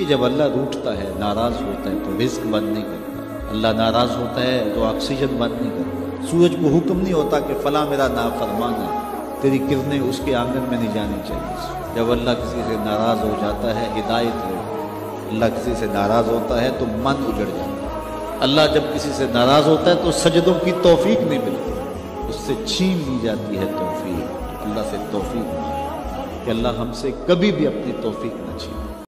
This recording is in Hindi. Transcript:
कि जब अल्लाह रूठता है, नाराज़ होता है तो रिस्क बंद नहीं करता। अल्लाह नाराज़ होता है तो ऑक्सीजन बंद नहीं करता। सूरज को हुक्म नहीं होता कि फ़ला मेरा नाफरमान है, तेरी किरणें उसके आँगन में नहीं जानी चाहिए। जब अल्लाह किसी से नाराज़ हो जाता है, हिदायत हो अल्लाह किसी से नाराज़ होता है तो मन उजड़ जाता है। अल्लाह जब किसी से नाराज़ होता है तो सजदों की तोफीक नहीं मिलती। उससे छीन ली जाती है तोफीक। अल्लाह से तोफीक कि अल्लाह हमसे कभी भी अपनी तोफीक न छीन।